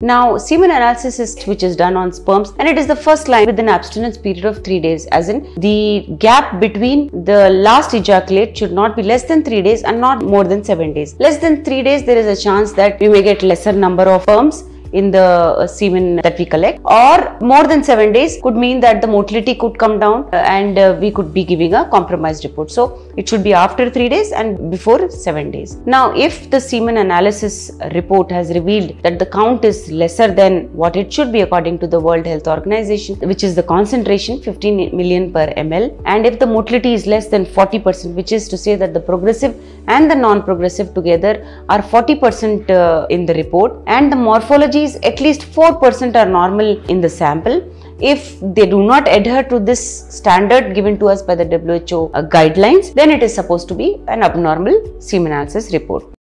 Now, semen analysis is which is done on sperms and it is the first line with an abstinence period of 3 days as in the gap between the last ejaculate should not be less than 3 days and not more than 7 days. Less than 3 days there is a chance that we may get lesser number of sperms in the uh, semen that we collect or more than 7 days could mean that the motility could come down uh, and uh, we could be giving a compromised report. So it should be after 3 days and before 7 days. Now if the semen analysis report has revealed that the count is lesser than what it should be according to the World Health Organization which is the concentration 15 million per ml and if the motility is less than 40% which is to say that the progressive and the non-progressive together are 40% uh, in the report and the morphology at least 4% are normal in the sample. If they do not adhere to this standard given to us by the WHO guidelines, then it is supposed to be an abnormal semen analysis report.